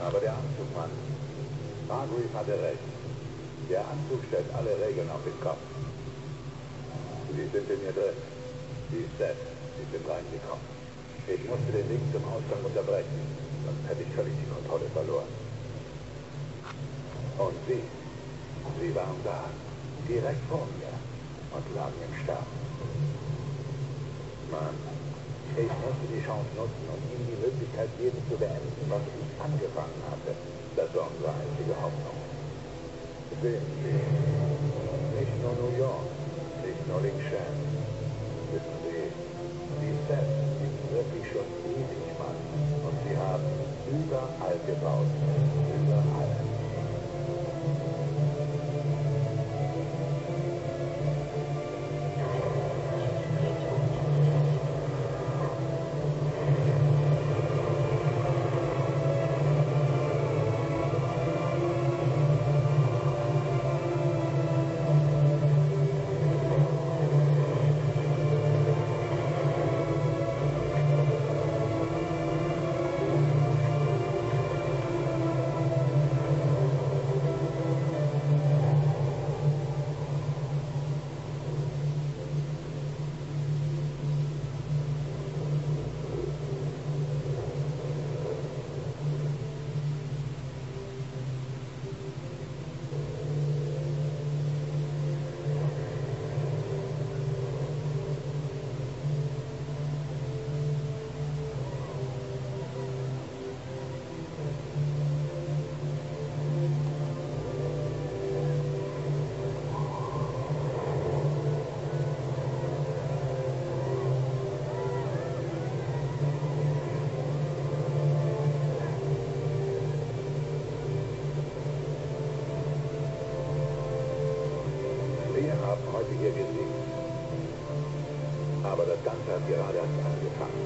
Aber der Anzugmann, Hargreave hatte recht. Der Anzug stellt alle Regeln auf den Kopf. Sie sind in mir drin. Sie ist Seth. Sie sind reingekommen. Ich musste den Weg zum Ausgang unterbrechen, sonst hätte ich völlig die Kontrolle verloren. Und Sie, Sie waren da, direkt vor mir und lagen im Sterben. Mann, ich musste die Chance nutzen und ihm die Möglichkeit geben zu beenden, was ich angefangen hatte. Das war unsere einzige Hoffnung. Sehen Sie, nicht nur New York, nicht nur Lingshan. Wissen Sie, die Sets sind wirklich schon ewig, Mann. Und sie haben überall gebaut. Überall. Haben heute hier gesiegt. Aber das Ganze hat gerade erst angefangen.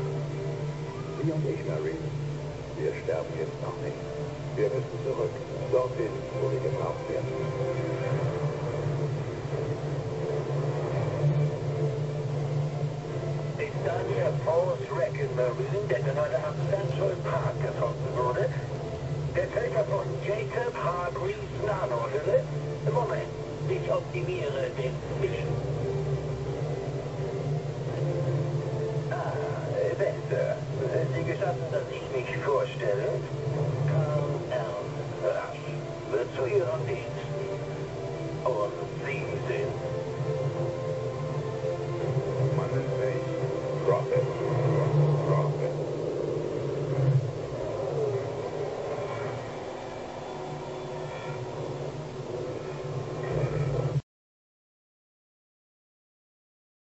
Sie und ich, Marine, wir sterben jetzt noch nicht. Wir müssen zurück, dorthin, wo wir gebraucht werden. Ist Daniel Force Wrecken Marine, der gerade am Central Park gefunden wurde? Der Täter von Jacob Hargreaves Nanohülle? ich optimiere den Mission. Ah, Wester, sind Sie gestatten, dass ich mich vorstelle? Karl Ernst Rasch wird zu Ihrem Dienst. Und